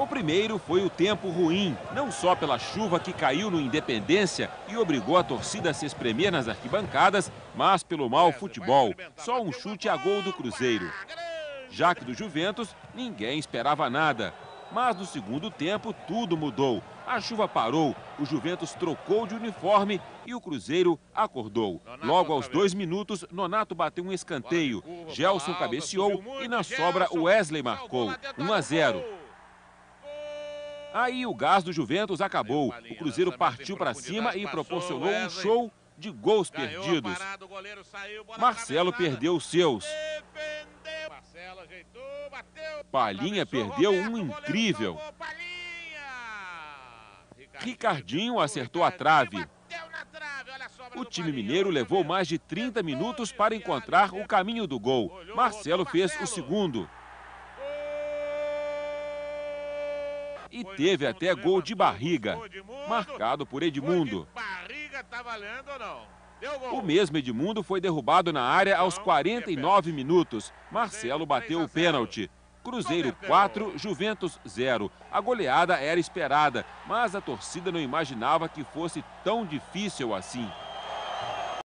O primeiro foi o tempo ruim, não só pela chuva que caiu no Independência e obrigou a torcida a se espremer nas arquibancadas, mas pelo mau futebol. Só um chute a gol do Cruzeiro. Já que do Juventus, ninguém esperava nada. Mas no segundo tempo, tudo mudou. A chuva parou, o Juventus trocou de uniforme e o Cruzeiro acordou. Logo aos dois minutos, Nonato bateu um escanteio. Gelson cabeceou e na sobra Wesley marcou. 1 a 0. Aí o gás do Juventus acabou. O Cruzeiro partiu para cima e proporcionou um show de gols perdidos. Marcelo perdeu os seus. Palhinha perdeu um incrível. Ricardinho acertou a trave. O time mineiro levou mais de 30 minutos para encontrar o caminho do gol. Marcelo fez o segundo. E teve até gol de barriga, marcado por Edmundo. O mesmo Edmundo foi derrubado na área aos 49 minutos. Marcelo bateu o pênalti. Cruzeiro 4, Juventus 0. A goleada era esperada, mas a torcida não imaginava que fosse tão difícil assim.